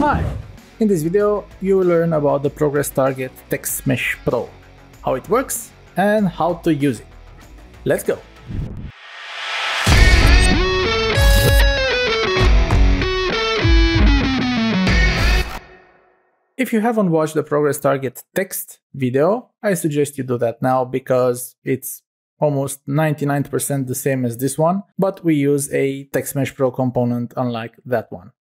Hi! In this video, you will learn about the Progress Target Text Mesh Pro, how it works and how to use it. Let's go! If you haven't watched the Progress Target text video, I suggest you do that now because it's almost 99% the same as this one, but we use a Text Mesh Pro component unlike that one.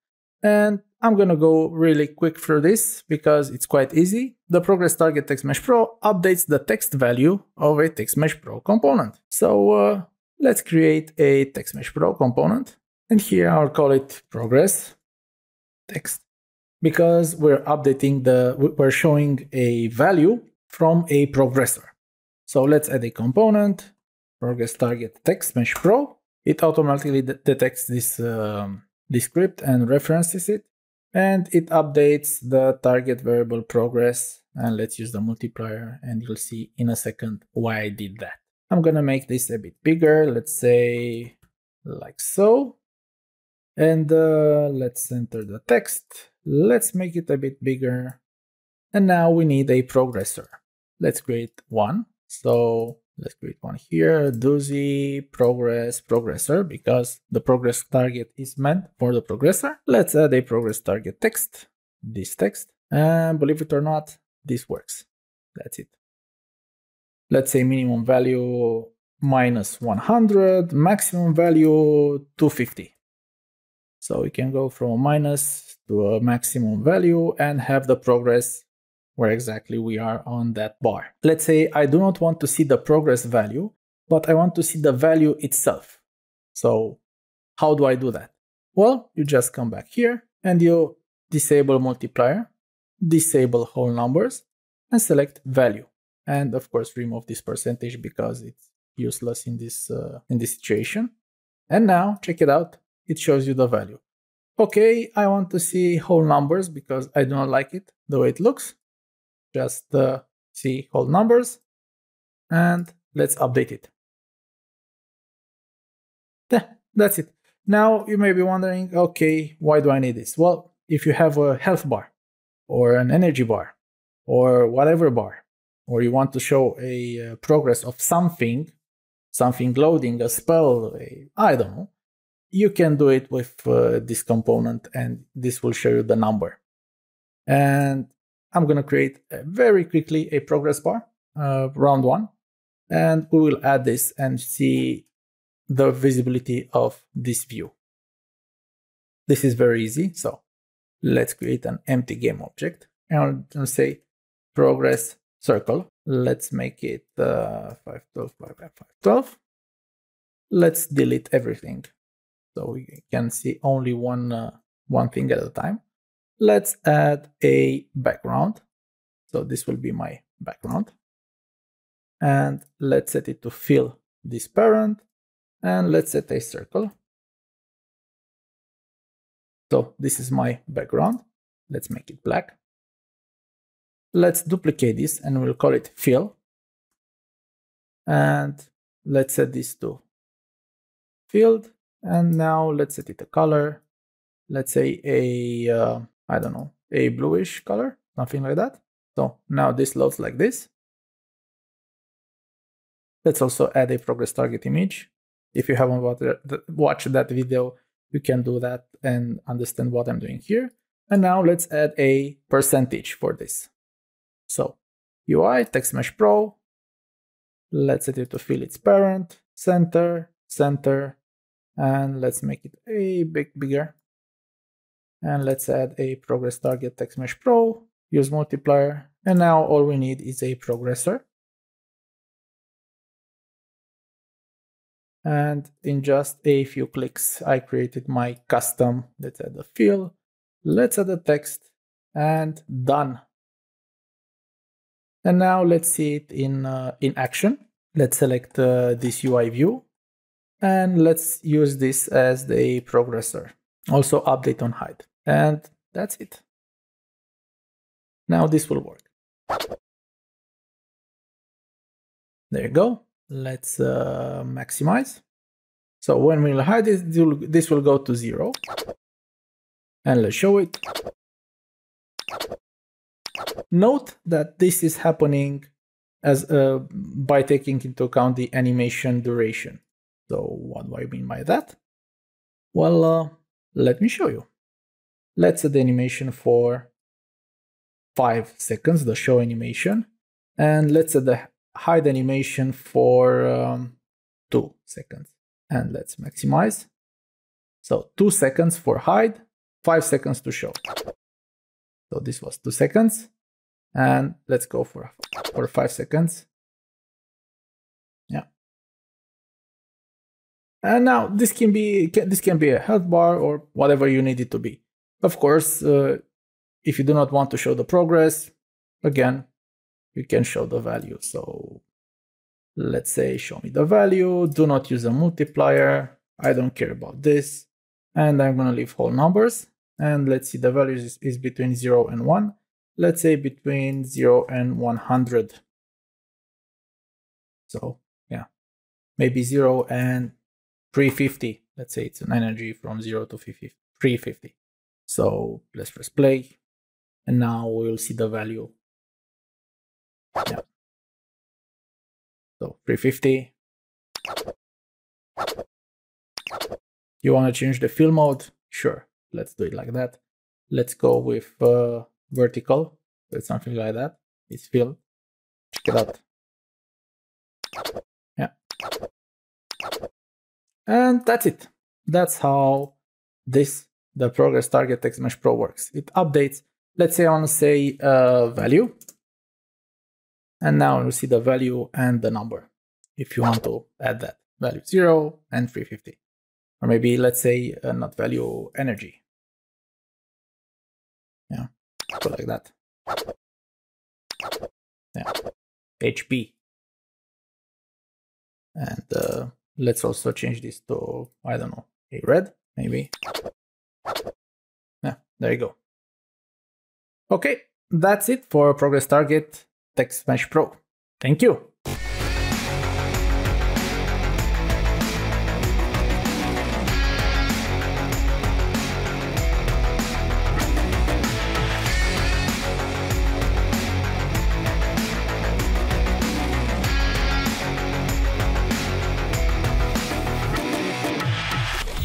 And I'm gonna go really quick through this because it's quite easy. The Progress Target Text Mesh Pro updates the text value of a Text Mesh Pro component. So uh, let's create a Text Mesh Pro component. And here I'll call it Progress Text because we're updating the, we're showing a value from a progressor. So let's add a component, progress target text mesh pro. It automatically de detects this, um, this script and references it. And it updates the target variable progress. And let's use the multiplier and you'll see in a second why I did that. I'm gonna make this a bit bigger. Let's say like so. And uh, let's enter the text. Let's make it a bit bigger. And now we need a progressor. Let's create one. So let's create one here, doozy progress progressor, because the progress target is meant for the progressor. Let's add a progress target text, this text, and believe it or not, this works. That's it. Let's say minimum value minus 100, maximum value 250. So we can go from a minus to a maximum value and have the progress where exactly we are on that bar. Let's say I do not want to see the progress value, but I want to see the value itself. So how do I do that? Well, you just come back here and you disable multiplier, disable whole numbers, and select value. And of course, remove this percentage because it's useless in this, uh, in this situation. And now check it out it shows you the value. Okay, I want to see whole numbers because I do not like it the way it looks. Just uh, see whole numbers and let's update it. Yeah, that's it. Now you may be wondering, okay, why do I need this? Well, if you have a health bar or an energy bar or whatever bar, or you want to show a uh, progress of something, something loading, a spell, I don't know, you can do it with uh, this component and this will show you the number. And I'm going to create very quickly a progress bar, uh, round one, and we will add this and see the visibility of this view. This is very easy. So let's create an empty game object and I'll say progress circle. Let's make it uh, 512 by 512. Let's delete everything so we can see only one, uh, one thing at a time. Let's add a background. So this will be my background. And let's set it to fill this parent. And let's set a circle. So this is my background. Let's make it black. Let's duplicate this and we'll call it fill. And let's set this to field and now let's set it a color. Let's say a uh, I don't know, a bluish color, something like that. So now this loads like this. Let's also add a progress target image. If you haven't watched that video, you can do that and understand what I'm doing here. And now let's add a percentage for this. So UI, Text Mesh Pro. Let's set it to fill its parent, center, center, and let's make it a bit bigger and let's add a progress target text mesh pro use multiplier and now all we need is a progressor. And in just a few clicks i created my custom let's add a fill let's add the text and done. And now let's see it in uh, in action. Let's select uh, this ui view and let's use this as the progressor. Also update on hide. And that's it. Now this will work. There you go. Let's uh, maximize. So when we'll hide it, this will go to zero. And let's show it. Note that this is happening as uh, by taking into account the animation duration. So what do I mean by that? Well, uh, let me show you. Let's set the animation for 5 seconds, the show animation, and let's set the hide animation for um, 2 seconds. And let's maximize. So 2 seconds for hide, 5 seconds to show. So this was 2 seconds. And let's go for, for 5 seconds. And now this can be this can be a health bar or whatever you need it to be. Of course, uh, if you do not want to show the progress, again, you can show the value. So let's say show me the value, do not use a multiplier. I don't care about this. And I'm going to leave whole numbers. And let's see the value is, is between 0 and 1. Let's say between 0 and 100. So yeah, maybe 0 and 350. Let's say it's an energy from 0 to 350. So let's press play. And now we'll see the value. Yeah. So 350. You want to change the fill mode? Sure. Let's do it like that. Let's go with uh, vertical. It's something like that. It's filled. Check it out. Yeah. And that's it. That's how this, the Progress Target Text Mesh Pro works. It updates, let's say I want to say value. And now you see the value and the number if you want to add that value 0 and 350. Or maybe let's say uh, not value energy. Yeah, go like that. Yeah, HP. And uh, let's also change this to, I don't know, a red, maybe. Yeah, there you go. Okay, that's it for Progress Target Text Mesh Pro. Thank you.